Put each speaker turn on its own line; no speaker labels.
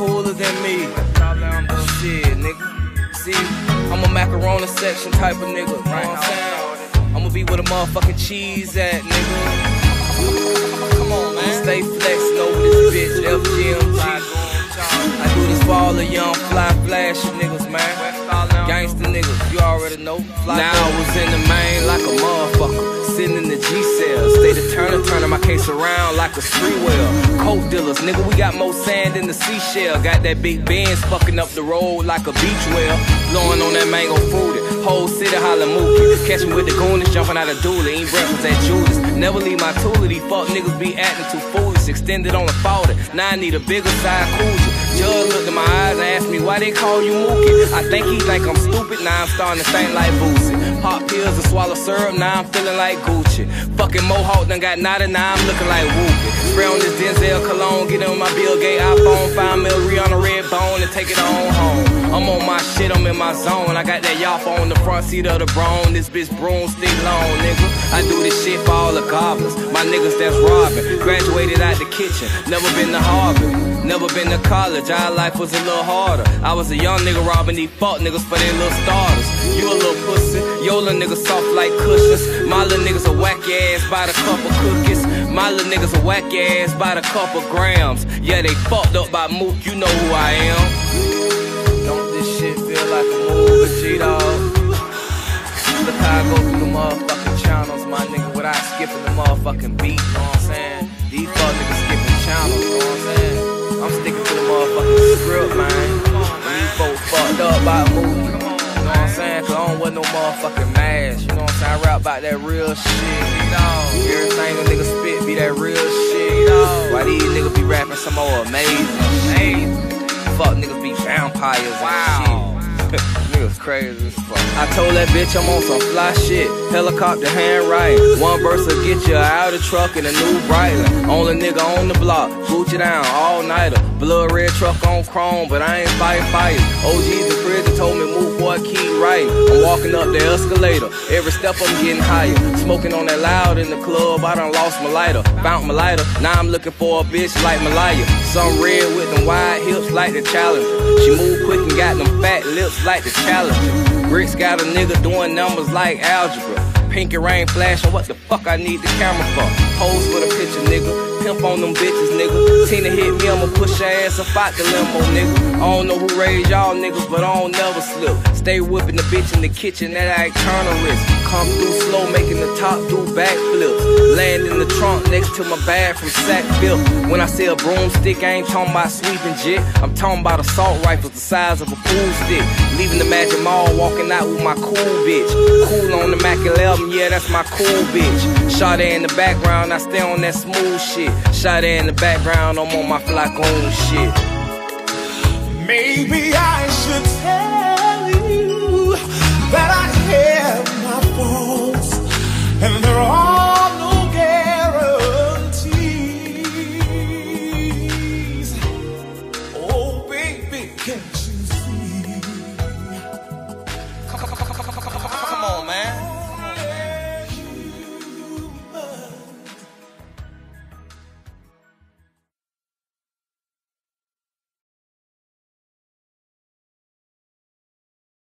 cooler than me. Shit, nigga. See, I'm a macaroni section type of nigga. Know what I'm saying? I'ma be with a motherfucking cheese at, nigga. Come on, man. Stay flexing over this bitch, FGMG. I do this for all the young fly flashy niggas, man. Gangsta niggas, you already know. Fly now I was in the main like a motherfucker. Sitting in the G cell. Stay the turner, turning my case around like a spree wheel. Coke dealers, nigga, we got more sand than the seashell. Got that big Benz fucking up the road like a beach whale. Blowing on that mango fruity. Whole city hollering mookie. Catch me with the goonies jumping out of dually. Ain't breakfast at Judas. Never leave my tool. These fuck niggas be acting too foolish. Extended on the 40. Now I need a bigger side coochie. Judge looked in my eyes and asked me why they call you Mookie. I think he think I'm stupid. Now I'm starting to think like Boosie. Pop pills and swallow syrup. Now I'm feeling like Gucci. Fucking Mohawk done got knotted. Now I'm looking like Whoopi. Spray on this Denzel cologne. Get in my Bill Gates iPhone. Find me a Rihanna red bone and take it on home. I'm on my shit. I'm in my zone. I got that y'all on the front seat of the brown. This bitch broomstick long, nigga. I do this shit for all the goblins. My niggas that's robbing. Graduated out the kitchen. Never been to Harvard. Never been to college, our life was a little harder. I was a young nigga robbing these fuck niggas for their little starters. You a little pussy, Yola niggas soft like cushions. My little niggas a whack ass by the couple cookies. My little niggas a whack ass by the couple grams. Yeah, they fucked up by Mook, you know who I am. Skipping the motherfucking beat, know what I'm saying? These fuck niggas skipping channels, know what I'm saying? I'm sticking to the motherfucking script, man. These folks fucked up by a. You know what I'm saying? Cause I don't want no motherfucking mask. You know what I'm saying? I rap about that real shit. You know? Everything a nigga spit be that real shit. You know? Why these niggas be rapping some more amazing shit? Fuck niggas be vampires. Niggas crazy as fuck. I told that bitch I'm on some fly shit. Helicopter handwriting. One verse will get you out of truck in a new Breitling. Only nigga on the block. Gucci down all nighter. Blood red truck on chrome, but I ain't fight fight. OG's in prison told me Mook Boy keep right. I'm walking up the escalator. Every step I'm getting higher. Smoking on that loud in the club. I done lost my lighter. Found my lighter. Now I'm looking for a bitch like Malaya. Some red like the challenger. She move quick and got them fat lips like the challenger. Bricks got a nigga doing numbers like algebra. Pinky rain flashing, what the fuck I need the camera for? Pose for the picture, nigga. Pimp on them bitches, nigga. Tina hit me, I'ma push her ass up out the limo, nigga. I don't know who raised y'all niggas, but I don't never slip. Stay whipping the bitch in the kitchen, that I turn a risk. Come through slow, making the top do backflips. Land in the trunk next to my bag from Sackville. When I say a broomstick, I ain't talking about sweeping jit. I'm talking about assault rifles the size of a pool stick. Leaving the Magic Mall, walking out with my cool bitch. Cool on the Mac 11, yeah, that's my cool bitch. Shot in the background, I stay on that smooth shit. Shot in the background, I'm on my flock flacon shit.
Maybe I should tell you